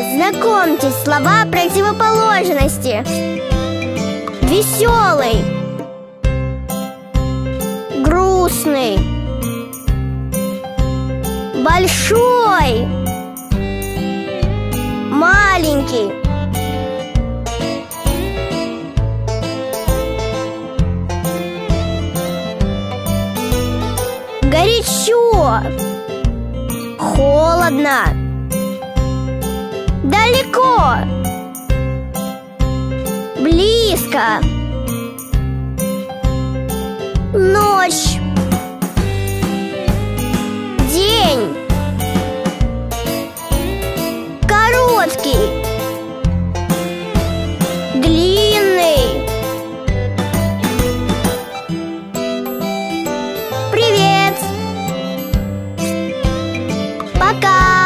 Знакомьтесь, слова противоположности. Веселый Грустный. Большой. Маленький. Горячо. Холодно Далеко. Близко. Ночь. День. Короткий. Длинный. Привет. Пока